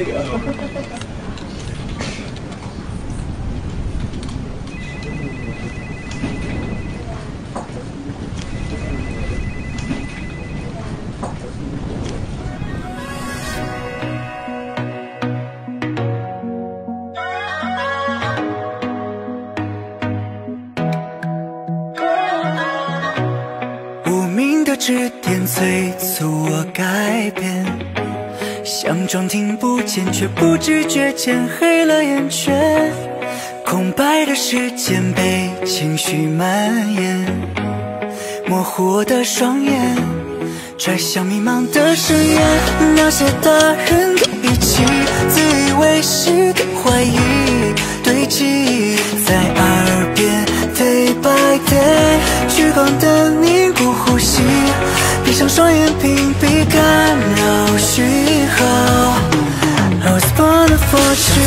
这个无名的支点，催促我改变。想装听不见，却不知觉间黑了眼圈。空白的时间被情绪蔓延，模糊我的双眼，拽向迷茫的深渊。那些大人的语气，自以为是的怀疑堆积在耳边，day by day，聚光灯我想。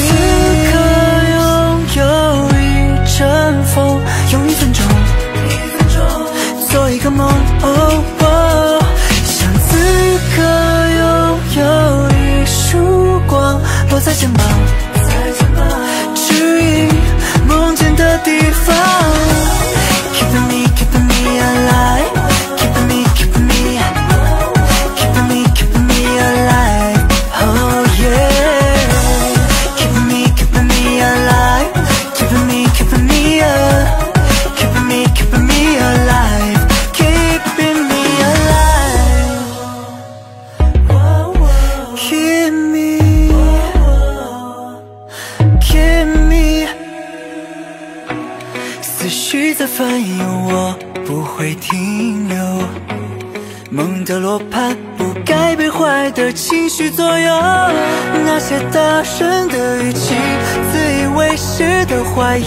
翻涌，我不会停留。梦的罗盘不该被坏的情绪左右。那些大声的语气，自以为是的怀疑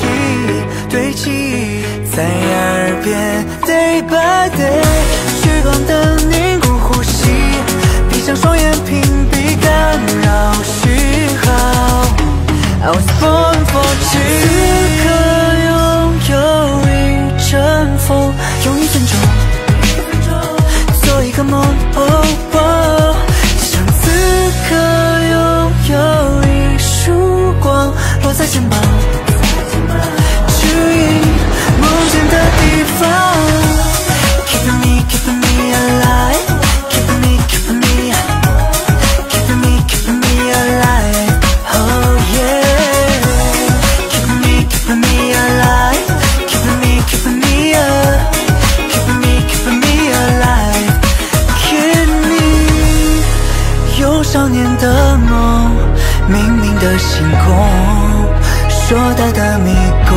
堆积在耳边，day by day，聚光灯凝固呼吸，闭上双眼屏蔽干扰讯号。I was born for you 阵风，少年的梦，冥冥的星空，硕大的迷宫。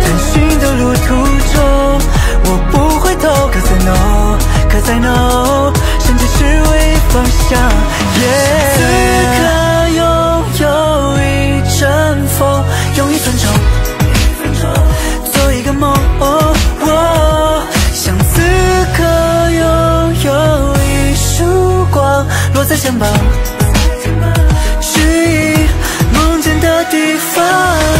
探寻的路途中，我不回头，Cause I know，Cause I know，甚至是为方向。Yeah，落在肩膀，指引梦见的地方。